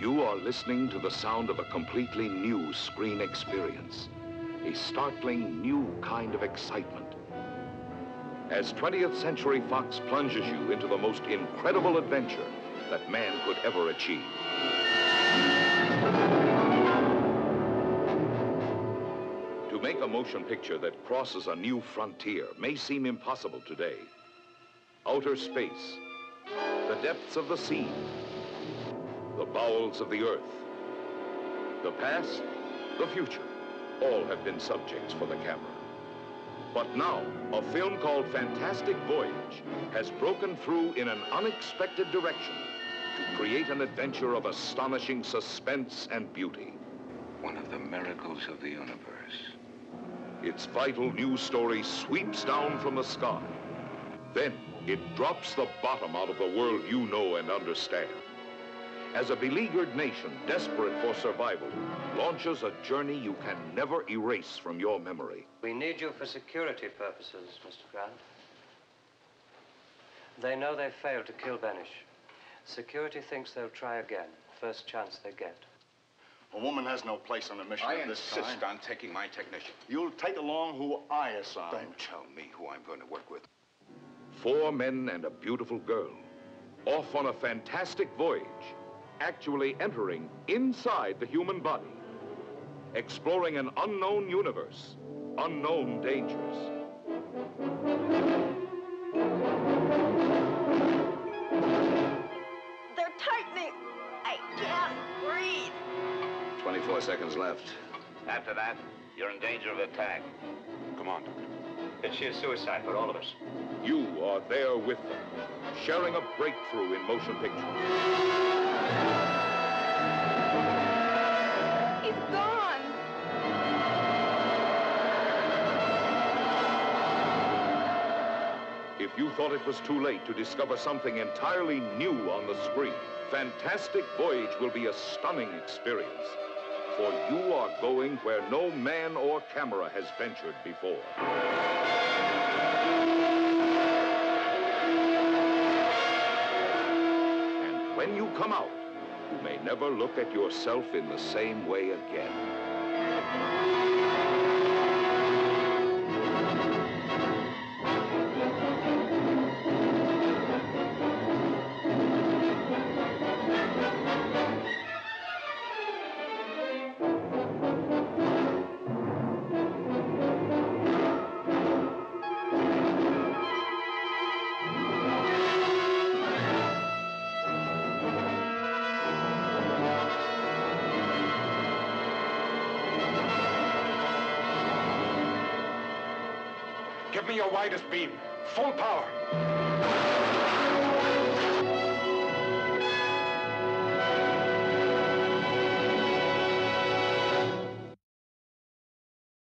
You are listening to the sound of a completely new screen experience. A startling new kind of excitement. As 20th Century Fox plunges you into the most incredible adventure that man could ever achieve. To make a motion picture that crosses a new frontier may seem impossible today. Outer space, the depths of the sea, the bowels of the earth, the past, the future, all have been subjects for the camera. But now, a film called Fantastic Voyage has broken through in an unexpected direction to create an adventure of astonishing suspense and beauty. One of the miracles of the universe. Its vital news story sweeps down from the sky. Then it drops the bottom out of the world you know and understand. As a beleaguered nation desperate for survival launches a journey you can never erase from your memory. We need you for security purposes, Mr. Grant. They know they failed to kill Benes. Security thinks they'll try again, first chance they get. A woman has no place on a mission I of this insist kind. on taking my technician. You'll take along who I assign. Don't tell me who I'm going to work with. Four men and a beautiful girl, off on a fantastic voyage, actually entering inside the human body, exploring an unknown universe, unknown dangers. They're tightening. I can't breathe. 24 seconds left. After that, you're in danger of attack. Come on. It's sheer suicide for all of us. You are there with them, sharing a breakthrough in motion pictures. He's gone. If you thought it was too late to discover something entirely new on the screen, Fantastic Voyage will be a stunning experience. For you are going where no man or camera has ventured before. And when you come out, you may never look at yourself in the same way again. Me your widest beam. Full power.